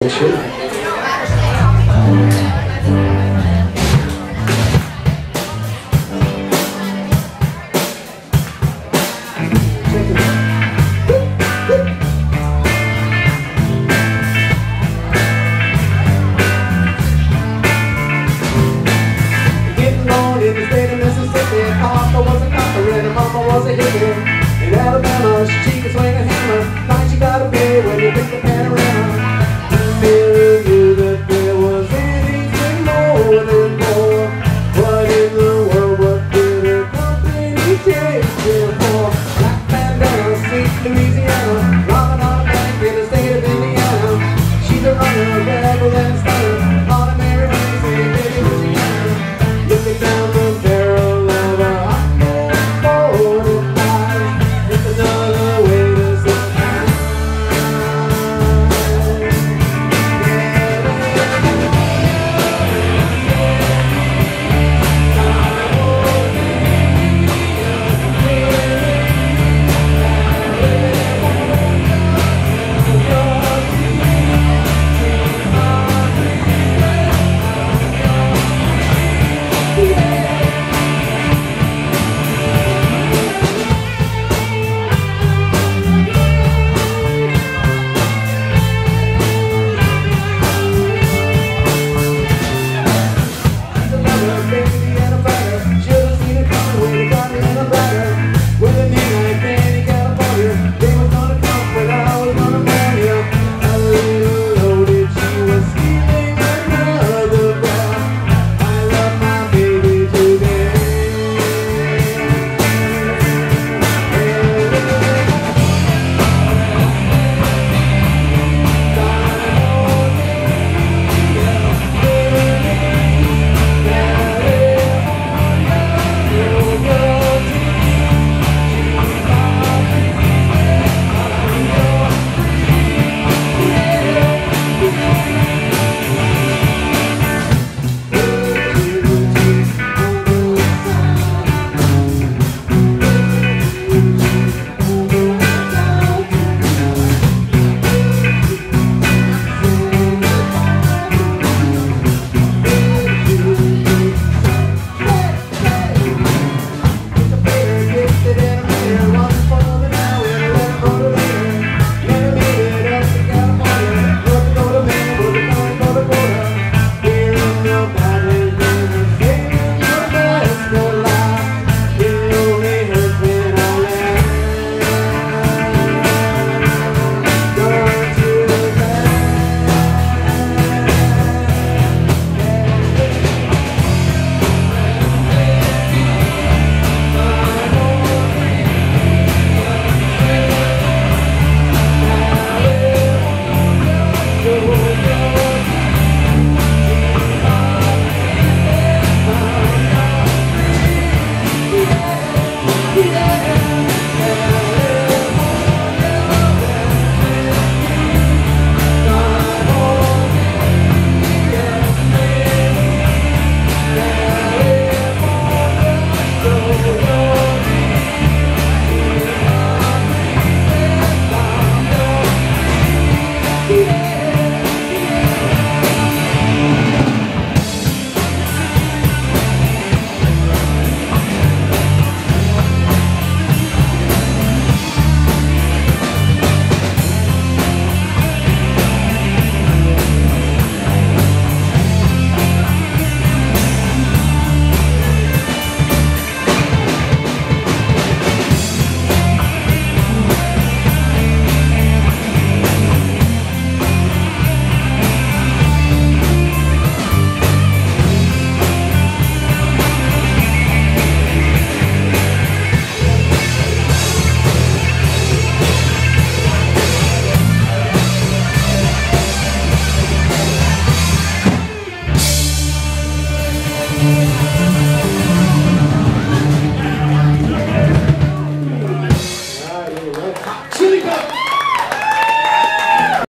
Sure. Mississippi, Papa was a copper and Mama was a hippie. the world.